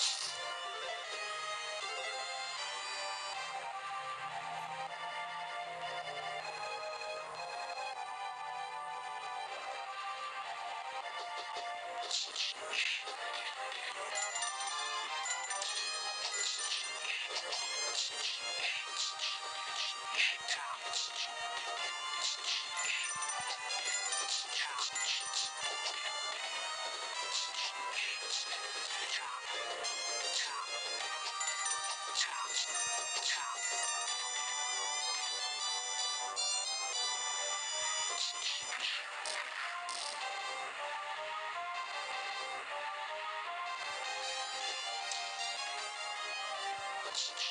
Shh. Yeah.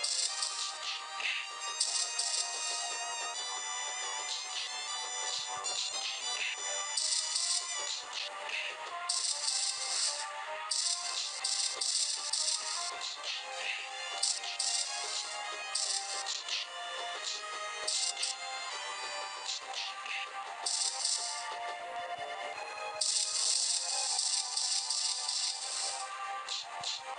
Yeah.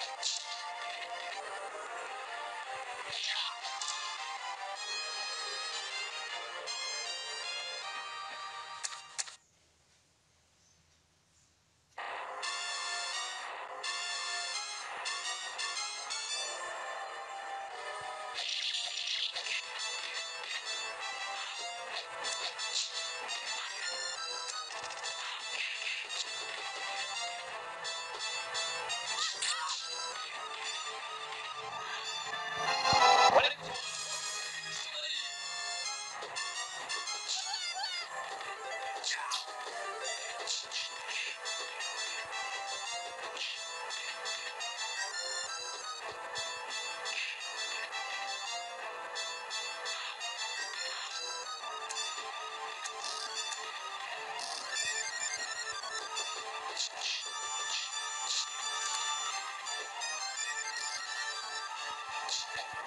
Thank you.